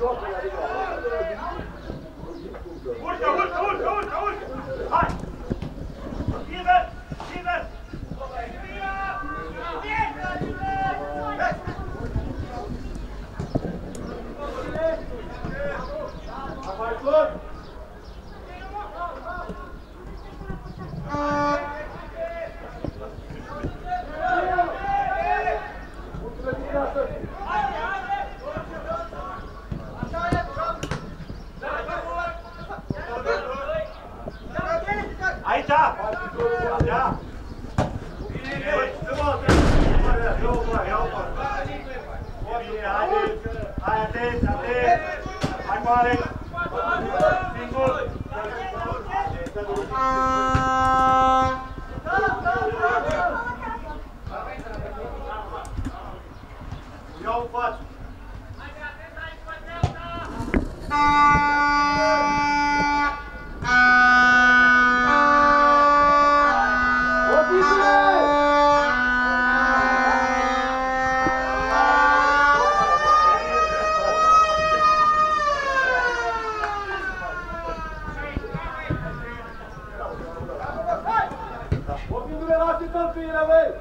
Jordan.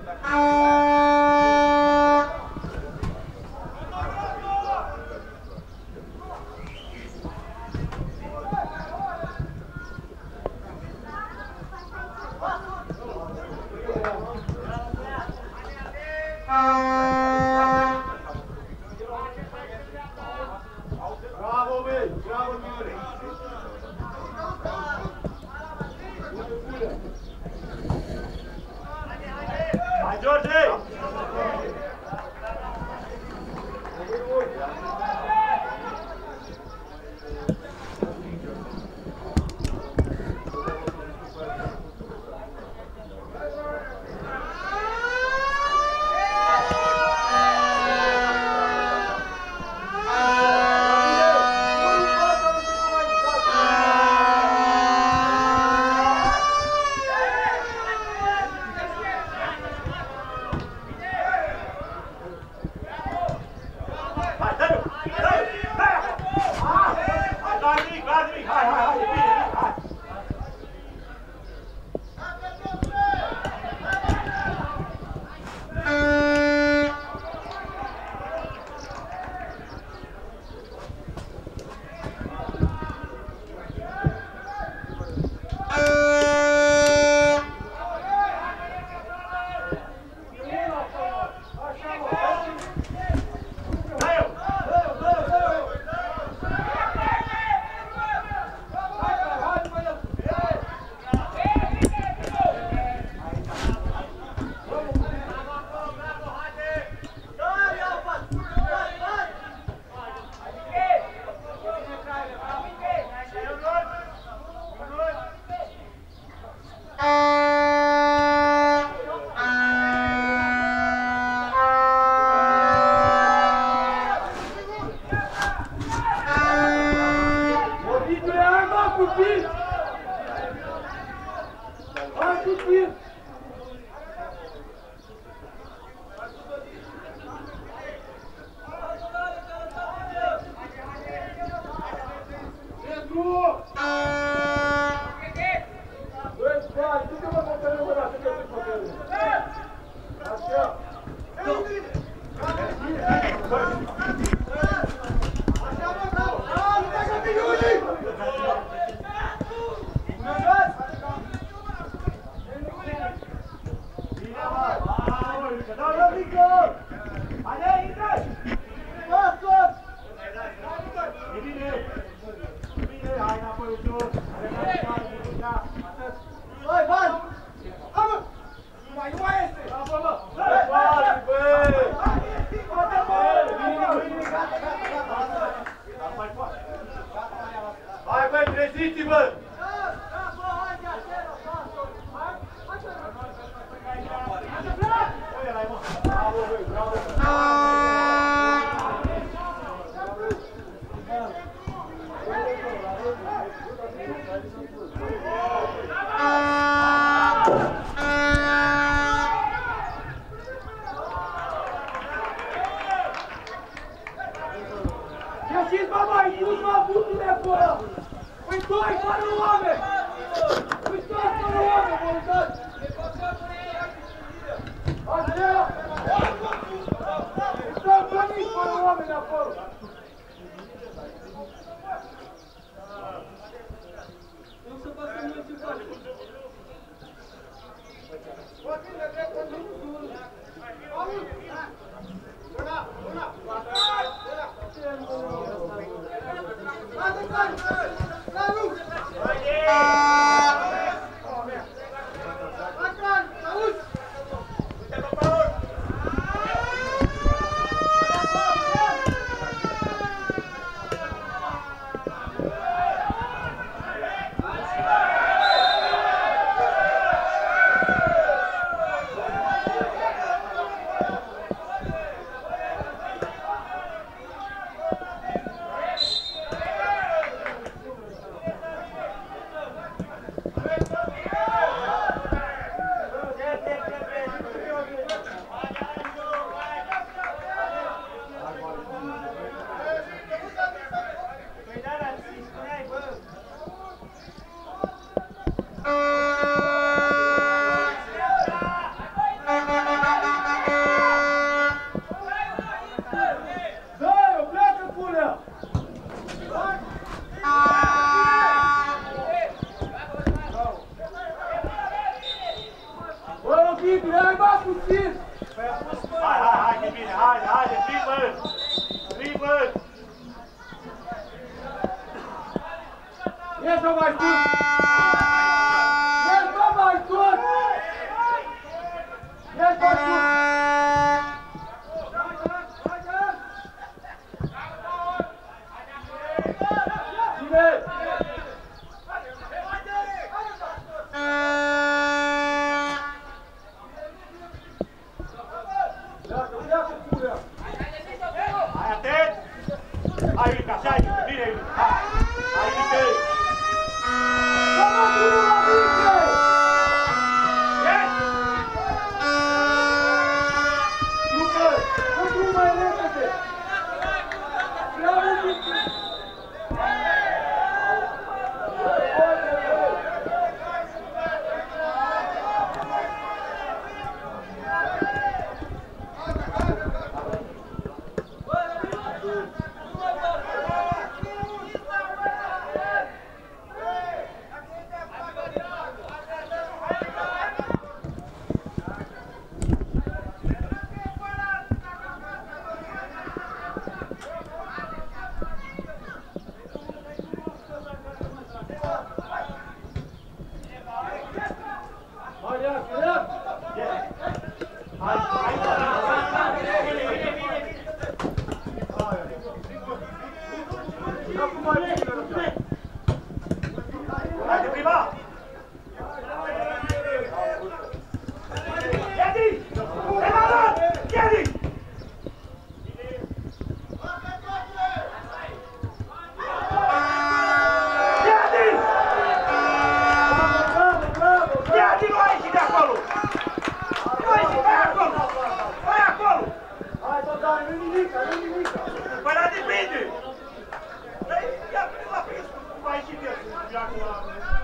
Ah! Jack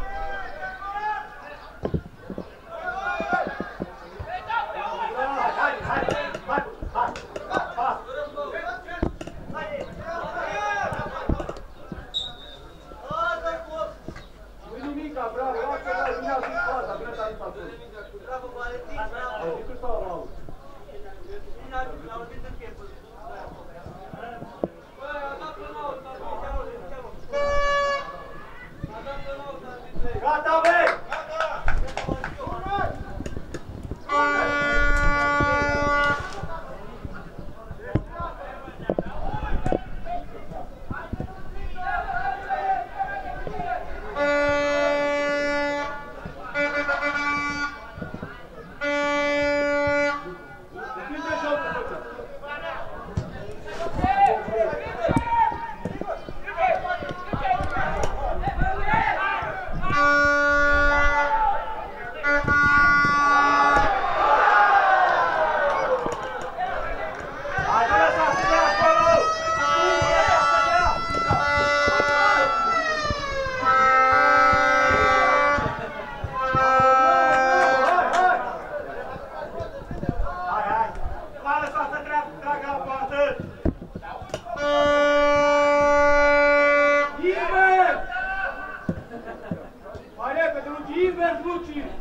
тебя случаев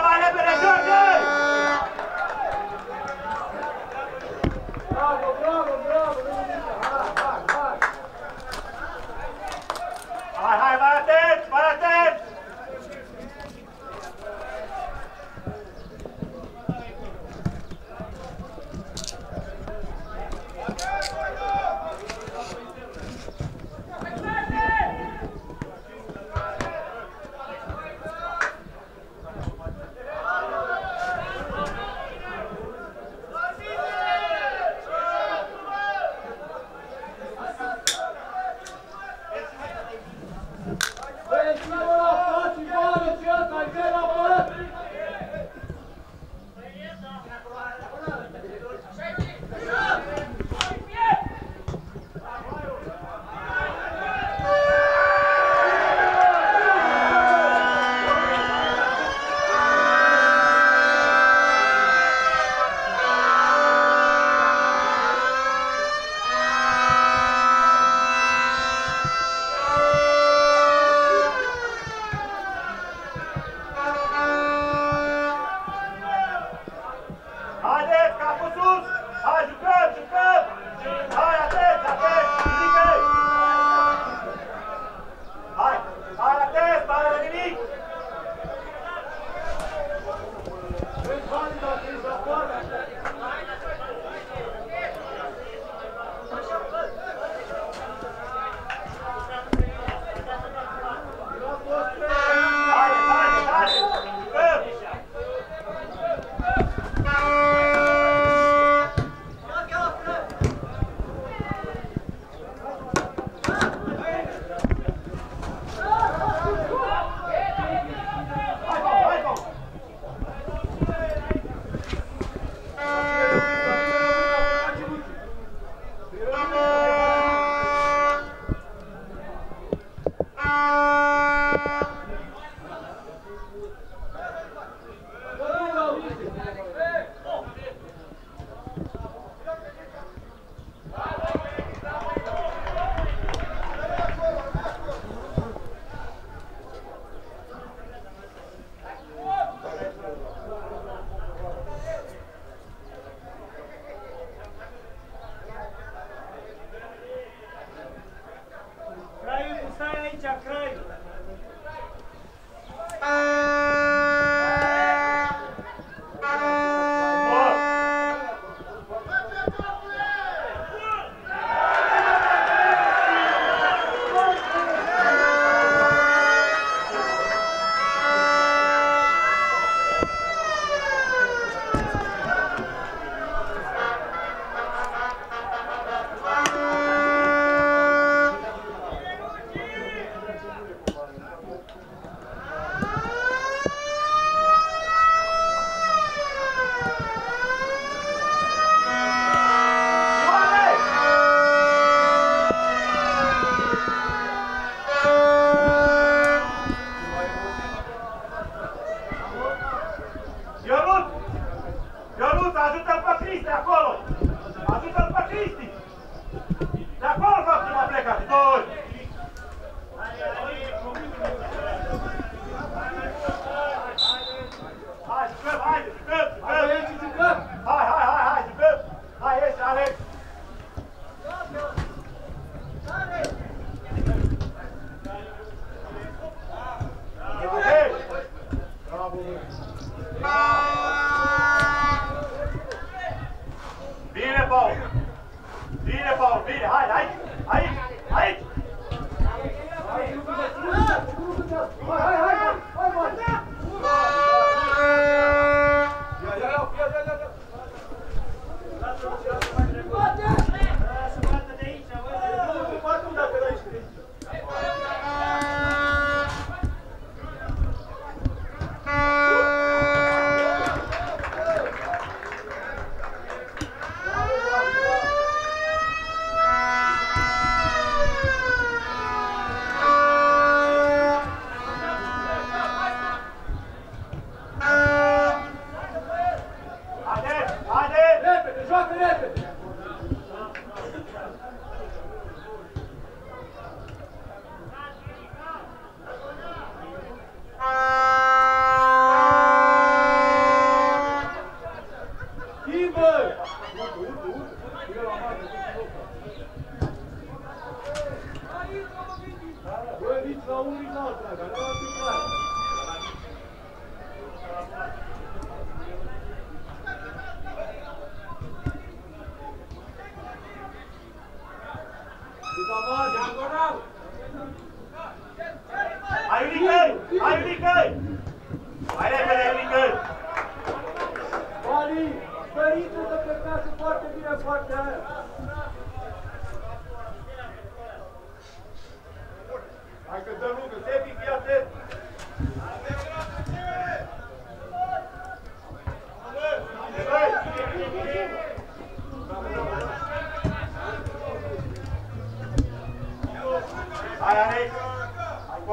la vale, pero yo no. Hai, Alex. Hai cu